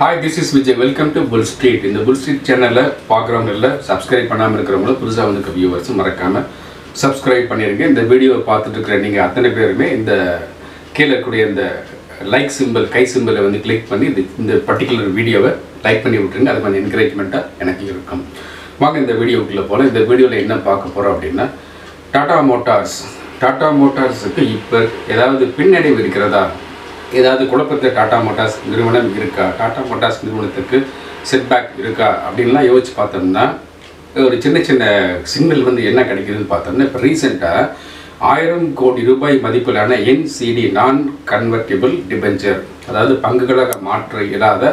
Hi this is Vijay welcome to bull street இந்த புல் street சேனலில் பார்க்குறவங்க இல்லை சப்ஸ்கிரைப் பண்ணாமல் இருக்கிறவங்களும் புதுசாக வந்து வியூவர்ஸும் மறக்காமல் சப்ஸ்கிரைப் பண்ணிடுங்க இந்த வீடியோவை பார்த்துட்டு இருக்கிற நீங்கள் அத்தனை பேருமே இந்த கீழே இருக்கக்கூடிய இந்த லைக் சிம்பிள் கை சிம்பிளை வந்து கிளிக் பண்ணி இந்த இந்த பர்டிகுலர் வீடியோவை லைக் பண்ணி விட்டுருங்க. அது மாதிரி என்கரேஜ்மெண்ட்டாக எனக்கு இருக்கும். வாங்க இந்த வீடியோக்குள்ளே போகலாம் இந்த வீடியோவில் என்ன பார்க்க போகிறோம் அப்படின்னா டாடா மோட்டார்ஸ் டாடா மோட்டார்ஸுக்கு இப்போ ஏதாவது பின்னடைவு இருக்கிறதா? ஏதாவது குழப்பத்தை டாடா மோட்டார்ஸ் நிறுவனம் இருக்கா? டாடா மோட்டார்ஸ் நிறுவனத்துக்கு செட்பேக் இருக்கா? அப்படின்லாம் யோசிச்சு பார்த்தோம்னா ஒரு சின்ன சின்ன சிக்னல் வந்து என்ன கிடைக்குதுன்னு பார்த்தோம்னா இப்போ ரீசெண்டாக ஆயிரம் கோடி ரூபாய் மதிப்பிலான என்சிடி நான் கன்வெர்ட்டிபிள் டிபெஞ்சர் அதாவது பங்குகளாக மாற்ற இயலாத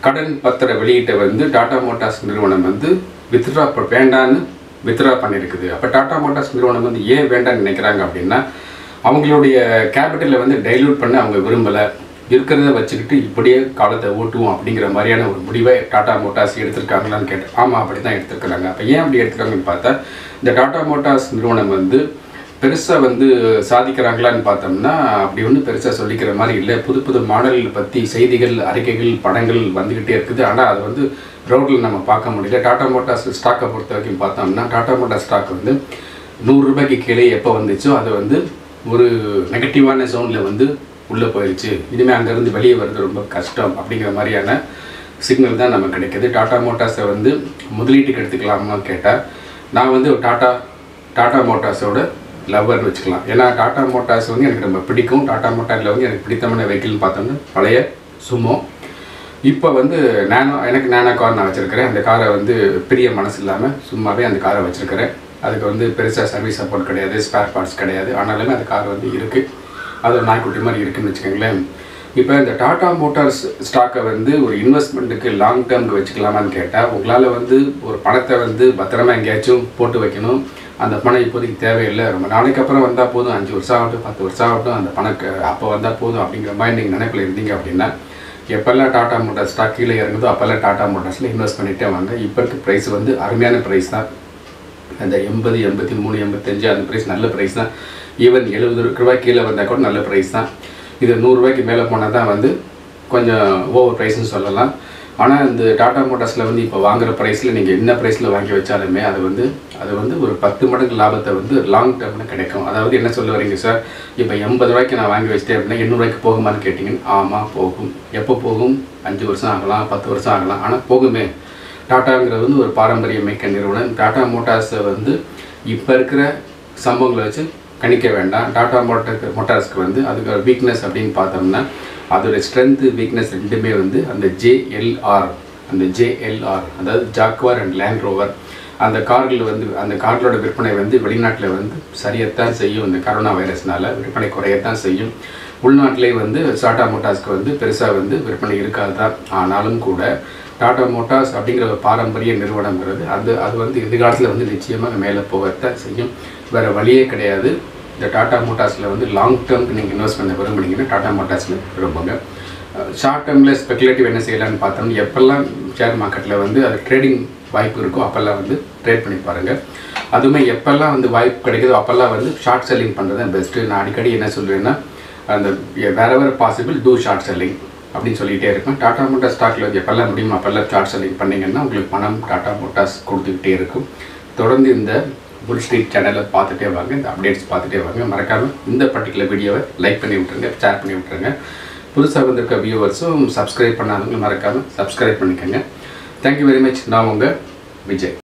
கடன் பத்திர வெளியீட்டை வந்து டாடா மோட்டார்ஸ் நிறுவனம் வந்து வித்ட்ரா வேண்டான்னு வித்ட்ரா பண்ணியிருக்குது அப்போ டாடா மோட்டார்ஸ் நிறுவனம் வந்து ஏன் வேண்டாம்னு நினைக்கிறாங்க அப்படின்னா அவங்களுடைய கேபிட்டலை வந்து டைல்யூட் பண்ண அவங்க விரும்பலை. இருக்கிறத வச்சுக்கிட்டு இப்படியே காலத்தை ஓட்டுவோம் அப்படிங்கிற மாதிரியான ஒரு முடிவை டாடா மோட்டார்ஸ் எடுத்திருக்காங்களான்னு கேட்டேன். ஆமாம் அப்படி தான் எடுத்திருக்கிறாங்க. அப்போ ஏன் அப்படி எடுத்துருக்காங்கன்னு பார்த்தா இந்த டாடா மோட்டார்ஸ் நிறுவனம் வந்து பெருசாக வந்து சாதிக்கிறாங்களான்னு பார்த்தோம்னா அப்படி ஒன்றும் பெருசாக சொல்லிக்கிற மாதிரி இல்லை. புது புது மாடல்கள் பற்றி செய்திகள் அறிக்கைகள் படங்கள் வந்துக்கிட்டே இருக்குது. ஆனால் அது வந்து ரோட்டில் நம்ம பார்க்க முடியல. டாடா மோட்டார்ஸ் ஸ்டாக்கை பொறுத்த வரைக்கும் பார்த்தோம்னா டாடா மோட்டார் ஸ்டாக் வந்து நூறுரூபாய்க்கு கீழே எப்போ வந்துச்சோ அது வந்து ஒரு நெகட்டிவான சவுண்டில் வந்து உள்ளே போயிடுச்சு இனிமேல் அங்கேருந்து வெளியே வர்றது ரொம்ப கஷ்டம் அப்படிங்கிற மாதிரியான சிக்னல் தான் நமக்கு கிடைக்கிது. டாடா மோட்டார்ஸை வந்து முதலீட்டுக்கு எடுத்துக்கலாமா கேட்டால் நான் வந்து டாட்டா டாடா டாடா மோட்டார்ஸோட லவ்வர்னு வச்சுக்கலாம். ஏன்னா டாடா மோட்டார்ஸ் வந்து எனக்கு ரொம்ப பிடிக்கும். டாடா மோட்டாரில் வந்து எனக்கு பிடித்தமான வெஹிக்கிள்னு பார்த்தோம்னா பழைய சுமோ இப்போ வந்து நேனோ எனக்கு நேனோ கார் நான் வச்சுருக்கிறேன். அந்த காரை வந்து பெரிய மனசு இல்லாமல் சும்மாவே அந்த காரை வச்சுருக்கிறேன். அதுக்கு வந்து பெருசாக சர்வீஸ் சப்போர்ட் கிடையாது ஸ்பேர் பார்ட்ஸ் கிடையாது. ஆனாலுமே அந்த கார் வந்து இருக்குது அது ஒரு நாய்க்குட்டி மாதிரி இருக்குதுன்னு வச்சுக்கோங்களேன். இப்போ இந்த டாடா மோட்டார்ஸ் ஸ்டாக்கை வந்து ஒரு இன்வெஸ்ட்மெண்ட்டுக்கு லாங் டேர்முக்கு வச்சுக்கலாமான்னு கேட்டால் உங்களால் வந்து ஒரு பணத்தை வந்து பத்திரமா எங்கேயாச்சும் போட்டு வைக்கணும். அந்த பணம் இப்போதைக்கு தேவையில்லை. ரொம்ப நாளைக்கு அப்புறம் வந்தால் போதும். அஞ்சு வருஷம் ஆகட்டும் பத்து வருஷம் ஆகட்டும் அந்த பணம் அப்போ வந்தால் போதும் அப்படிங்கிற மாதிரி நீங்கள் நினைப்பில் இருந்தீங்க அப்படின்னா எப்போல்லாம் டாடா மோட்டார்ஸ் ஸ்டாக் கீழே இறங்குதோ அப்போல்லாம் டாடா மோட்டார்ஸில் இன்வெஸ்ட் பண்ணிகிட்டே வாங்க. இப்போ இருக்க ப்ரைஸ் வந்து அருமையான ப்ரைஸ் தான். அந்த எண்பது எண்பத்தி மூணு எண்பத்தஞ்சு அந்த ப்ரைஸ் நல்ல ப்ரைஸ் தான். ஈவன் எழுபது ரூபாய் கீழே வந்தால் கூட நல்ல ப்ரைஸ் தான். இது நூறுரூவாய்க்கு மேலே போனால் தான் வந்து கொஞ்சம் ஓவர் ப்ரைஸ்னு சொல்லலாம். ஆனால் இந்த டாடா மோட்டார்ஸில் வந்து இப்போ வாங்குகிற ப்ரைஸில் நீங்கள் என்ன ப்ரைஸில் வாங்கி வச்சாலுமே அது வந்து அது வந்து ஒரு பத்து மடங்கு லாபத்தை வந்து லாங் டேர்மில் கிடைக்கும். அதாவது என்ன சொல்ல வரீங்க சார் இப்போ எண்பது ரூபாய்க்கு நான் வாங்கி வச்சிட்டேன் அப்படின்னா எண்ணூறுவாய்க்கு போகுமான்னு கேட்டிங்கன்னு ஆமாம் போகும். எப்போ போகும்? அஞ்சு வருஷம் ஆகலாம் பத்து வருஷம் ஆகலாம். ஆனால் போகுமே. டாட்டாங்கிறது வந்து ஒரு பாரம்பரிய மிக்க நிறுவனம் டாடா மோட்டார்ஸை வந்து இப்போ இருக்கிற சம்பவங்களை வச்சு கணிக்க வேண்டாம். டாடா மோட்டார் மோட்டார்ஸ்க்கு வந்து அதுக்கு ஒரு வீக்னஸ் அப்படின்னு பார்த்தோம்னா அதோட ஸ்ட்ரென்த்து வீக்னஸ் ரெண்டுமே வந்து அந்த ஜேஎல்ஆர் அந்த ஜேஎல்ஆர் அதாவது ஜாக்வார் அண்ட் லேண்ட் ரோவர் அந்த கார்கள் வந்து அந்த கார்களோட விற்பனை வந்து வெளிநாட்டில் வந்து சரியத்தான் செய்யும். இந்த கரோனா வைரஸ்னால் விற்பனை குறையத்தான் செய்யும். உள்நாட்டிலே வந்து டாடா மோட்டார்ஸ்க்கு வந்து பெருசாக வந்து விற்பனை இருக்காது தான். ஆனாலும் கூட டாடா மோட்டார்ஸ் அப்படிங்கிற ஒரு பாரம்பரிய நிறுவனங்கிறது அது அது வந்து எதிர்காலத்தில் வந்து நிச்சயமாக மேலே போகத்தான் செய்யும். வேறு வழியே கிடையாது. இந்த டாடா மோட்டார்ஸில் வந்து லாங் டேர்ம்க்கு நீங்கள் இன்வெஸ்ட் பண்ண விரும்புனீங்கன்னா டாடா மோட்டார்ஸில் விரும்புங்க. ஷார்ட் டேர்மில் ஸ்பெகுலேட்டிவ் என்ன செய்யலாம்னு பார்த்தோம்னா எப்போல்லாம் ஷேர் மார்க்கெட்டில் வந்து அது ட்ரேடிங் வாய்ப்பு இருக்கோ அப்போல்லாம் வந்து ட்ரேட் பண்ணி பாருங்கள் அதுவுமே எப்போல்லாம் வந்து வாய்ப்பு கிடைக்குதோ அப்போல்லாம் வந்து ஷார்ட் செல்லிங் பண்ணுறது தான் பெஸ்ட்டு நான் அடிக்கடி என்ன சொல்லுவேன்னா அந்த வேற வேறு பாசிபிள் டூ ஷார்ட் செல்லிங் அப்படின்னு சொல்லிகிட்டே இருக்கும். டாடா மோட்டார் ஸ்டாக்கில் வந்து எப்போல்லாம் முடியுமோ அப்போல்லாம் சார்ட் செல்லிங் பண்ணிங்கன்னா உங்களுக்கு பணம் டாடா மோட்டார்ஸ் கொடுத்துக்கிட்டே இருக்கும். தொடர்ந்து இந்த புல் ஸ்ட்ரீட் சேனலை பார்த்துட்டே வாங்க. இந்த அப்டேட்ஸ் பார்த்துட்டே வாங்க. மறக்காமல் இந்த பர்டிகுலர் வீடியோவை லைக் பண்ணி விட்ருங்க ஷேர் பண்ணி விட்ருங்க புதுசாக வந்திருக்க வியூவர்ஸும் சப்ஸ்கிரைப் பண்ணாதவங்க மறக்காமல் சப்ஸ்கிரைப் பண்ணிக்கோங்க. தேங்க்யூ வெரி மச் நான் உங்கள் விஜய்.